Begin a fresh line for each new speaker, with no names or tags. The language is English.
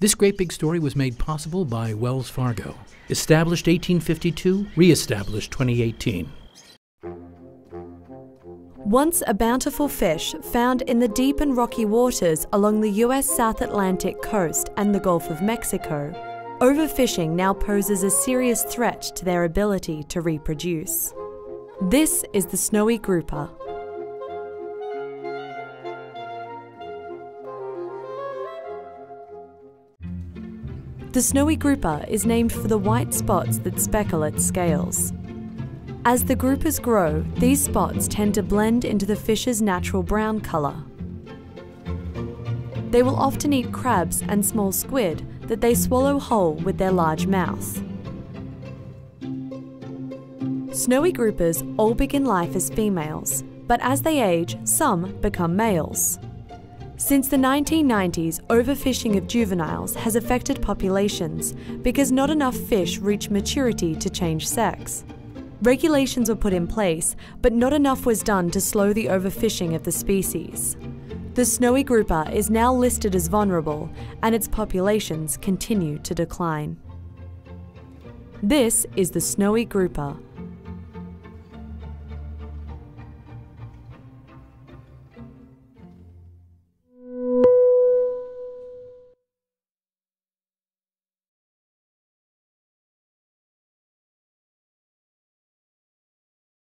This great big story was made possible by Wells Fargo. Established 1852, re-established 2018.
Once a bountiful fish found in the deep and rocky waters along the US South Atlantic coast and the Gulf of Mexico, overfishing now poses a serious threat to their ability to reproduce. This is the snowy grouper. The snowy grouper is named for the white spots that speckle its scales. As the groupers grow, these spots tend to blend into the fish's natural brown colour. They will often eat crabs and small squid that they swallow whole with their large mouth. Snowy groupers all begin life as females, but as they age, some become males. Since the 1990s, overfishing of juveniles has affected populations because not enough fish reach maturity to change sex. Regulations were put in place, but not enough was done to slow the overfishing of the species. The snowy grouper is now listed as vulnerable, and its populations continue to decline. This is the snowy grouper,